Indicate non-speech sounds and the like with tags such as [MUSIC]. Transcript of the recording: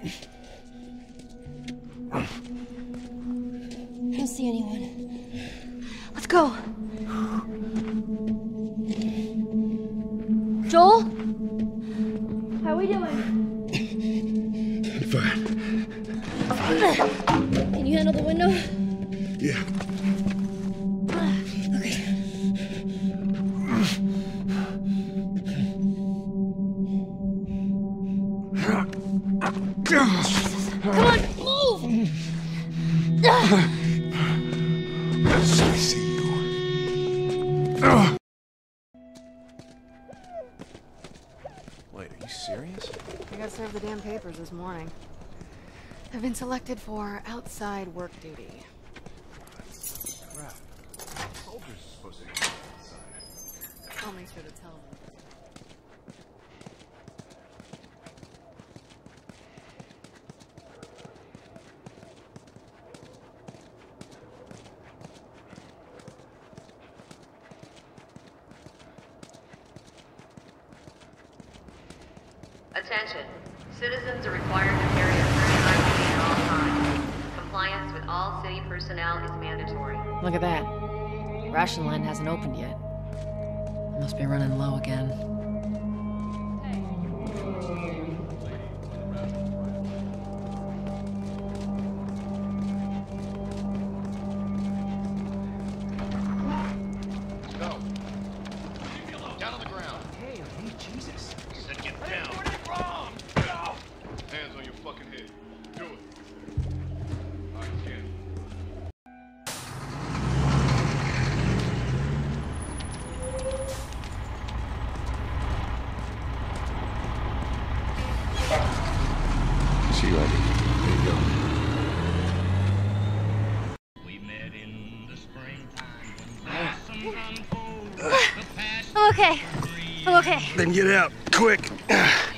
I don't see anyone. Let's go. Joel? How are we doing? Fine. Can you handle the window? Yeah. Okay. Come on, move! I see you. Wait, are you serious? I got served the damn papers this morning. I've been selected for outside work duty. Crap. Soldiers are supposed to be outside. I'll make sure to tell them. Attention. Citizens are required to carry a current ID at all times. Compliance with all city personnel is mandatory. Look at that. Ration line hasn't opened yet. Must be running low again. [SIGHS] I'm okay. I'm okay. Then get out, quick. [SIGHS] [SIGHS]